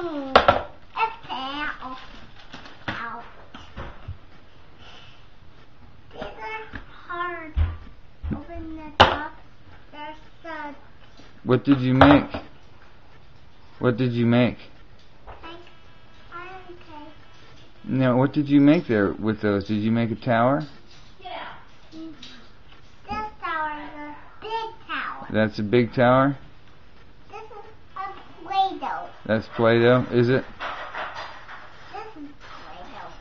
A pair of out. These are hard. Open the top. There's the. What did you make? What did you make? Now, what did you make there with those? Did you make a tower? Yeah. This tower is a big tower. That's a big tower? That's Play-Doh, is it? This is Play-Doh.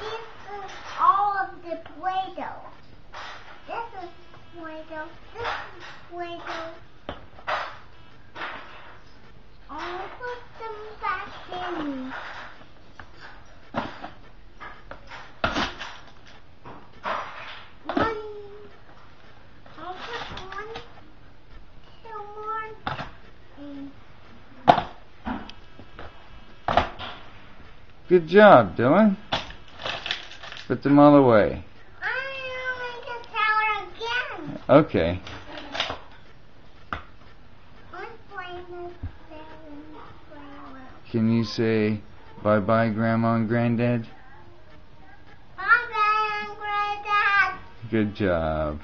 This is all of the Play-Doh. This is Play-Doh. This is Play-Doh. I'll put them back in. One. I'll put one, two more, and Good job, Dylan. Put them all away. I'm gonna tower again. Okay. I'm playing this very, very well. Can you say bye-bye, Grandma and Granddad? Bye, Granddad. Good job.